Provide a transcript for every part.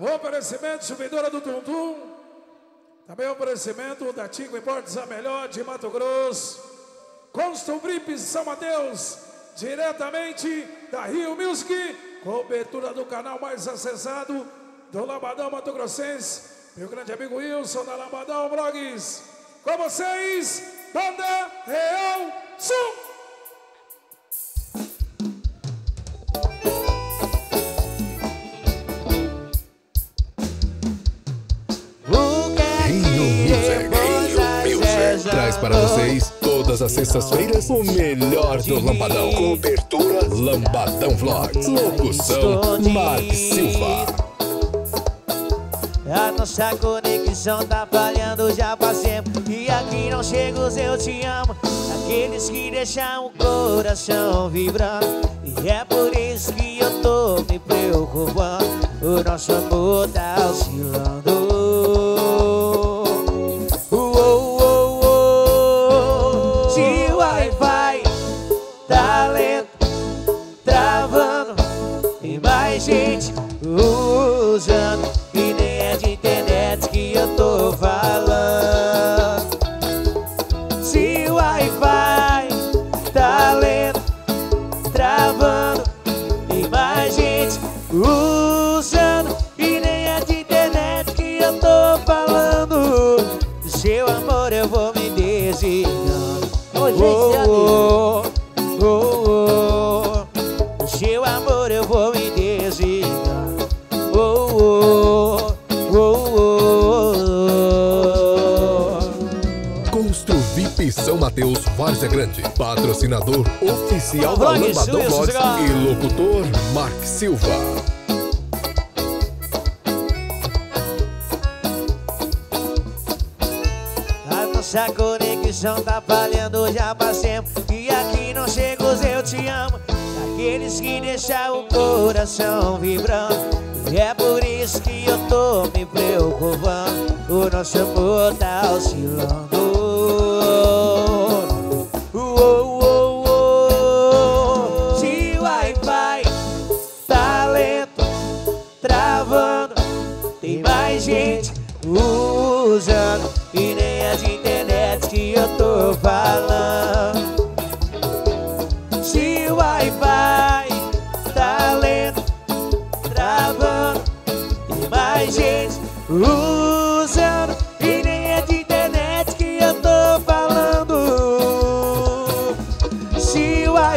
O oferecimento subidora do Tuntum. Também o oferecimento da Tico Importes, a melhor de Mato Grosso. Constru Brip São Mateus, diretamente da Rio Music. Cobertura do canal mais acessado do Lambadão Mato Grossense. Meu grande amigo Wilson da Lambadão Blogs. Com vocês, Banda Real Sul. Para vocês todas as sextas-feiras o melhor do Lambadão. Cobertura Lambadão Vlogs. Locução Mark Silva. A nossa conexão tá falhando já faz tempo E aqui não chega os eu te amo Aqueles que deixam o coração vibrando E é por isso que eu tô me preocupando O nosso amor tá oscilando oh, oh, oh, oh. Seu amor eu vou me oh, oh, oh, Constru VIP São Mateus Várzea Grande, patrocinador oficial da Lambadão Vlogs e locutor Mark Silva. A conexão tá falhando já tempo E aqui não chega os eu te amo. Daqueles que deixam o coração vibrando. E é por isso que eu tô me preocupando. O nosso amor tá oscilando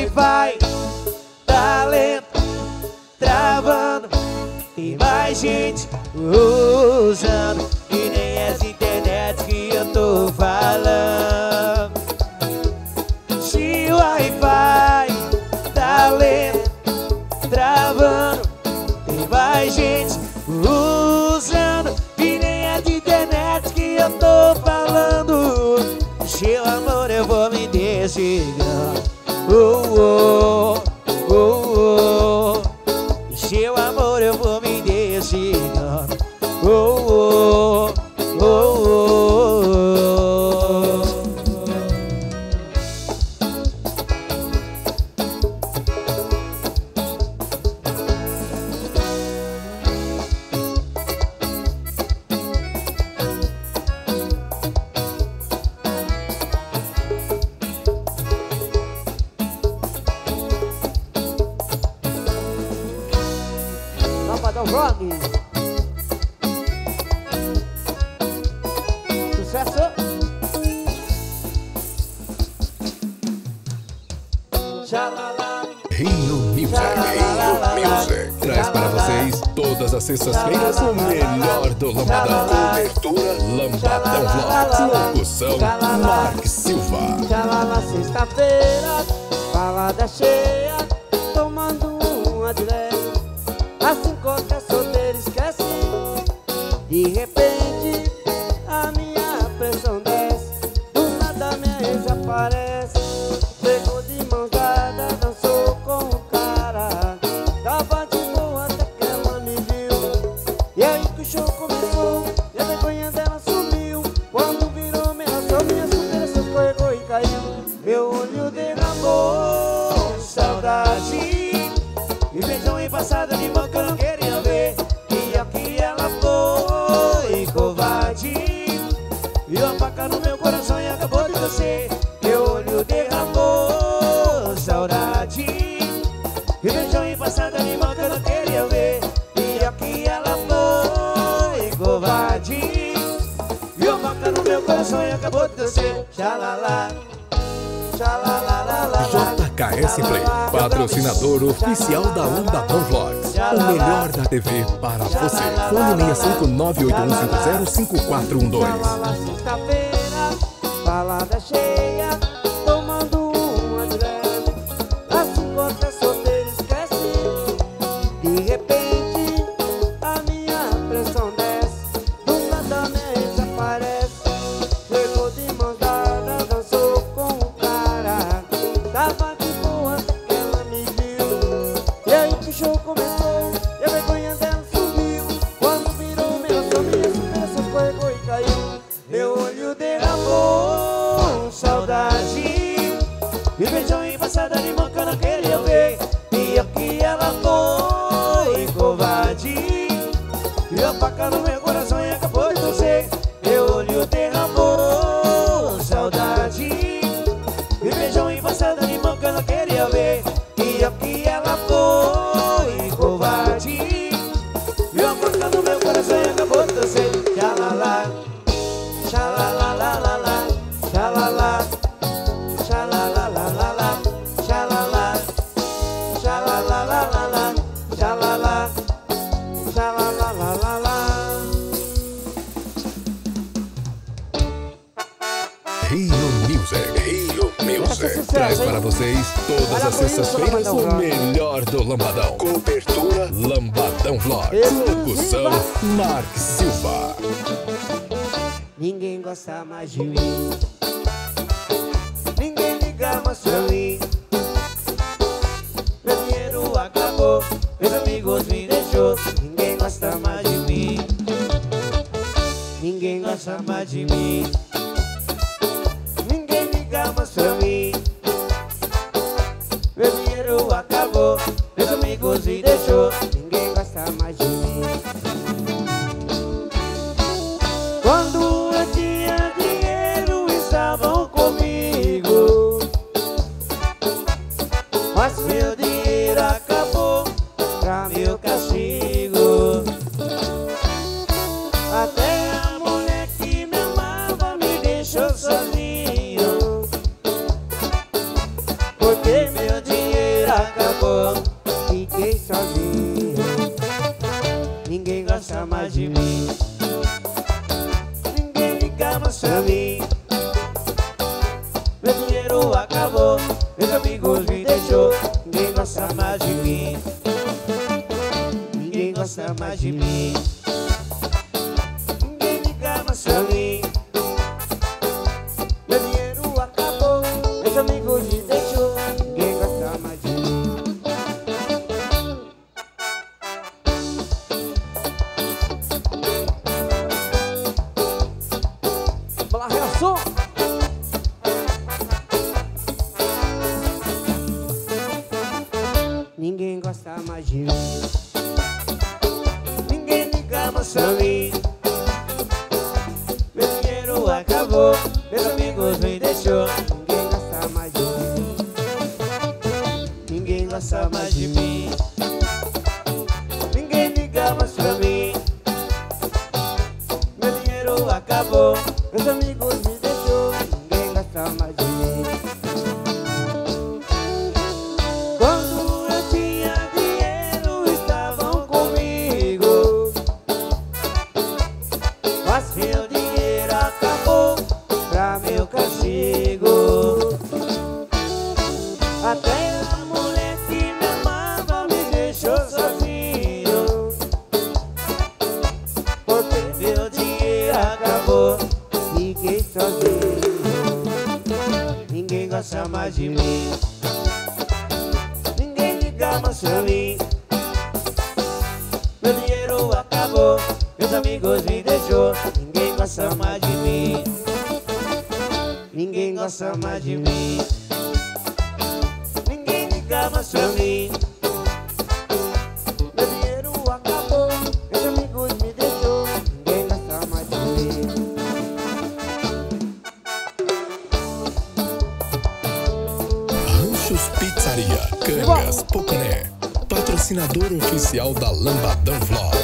O Wi-Fi tá lento, travando Tem mais gente usando E nem de internet que eu tô falando. Se o Wi-Fi tá lento, travando vai gente usando E nem de internet que eu tô falando. Seu amor eu vou me desligar Lambadão Vlogs. Traz para vocês todas as sextas-feiras o melhor do Lambadão. Cobertura Lambadão Vlogs. Locução Mark Silva. Já na sexta-feira, balada cheia, tomando uma de leve. Assim qualquer solteiro esquece. De repente, Meu olho derramou saudade. E beijão em passada de mão que eu não queria ver. E aqui ela foi covarde. E a faca no meu coração e acabou de você Meu olho derramou saudade. E beijão em passada de mão que eu não queria ver. E aqui ela foi covarde. E a faca no meu coração e acabou de você Xalala. JKS Play, patrocinador oficial da Lambadão Vlogs. O melhor da TV para você. Fone 65981505412. Sexta-feira, balada cheia, E beijão embaçada de mão que eu ver. Pior que ela foi covarde. E a faca no meu Rio Music, Rio Music. Traz para vocês todas as sextas-feiras o melhor do Lambadão. Cobertura Lambadão Vlogs. Locução Mark Silva. Ninguém gosta mais de mim. Ninguém liga mais pra mim. Meu dinheiro acabou, meus amigos me deixou. Ninguém gosta mais de mim. Ninguém gosta mais de mim. Dinheiro acabou, meus amigos me deixou. De mim pra mim Meu dinheiro acabou Meus amigos me deixou Ninguém gosta mais de mim. Ninguém gosta mais de mim Ninguém liga mais pra mim Meu dinheiro acabou Meus amigos me deixou. Ninguém gosta mais Meu dinheiro acabou Meus amigos me deixou. Ninguém gosta mais de mim. Ninguém gosta mais de mim. Ninguém liga mais pra mim Patrocinador oficial da Lambadão Vlogs.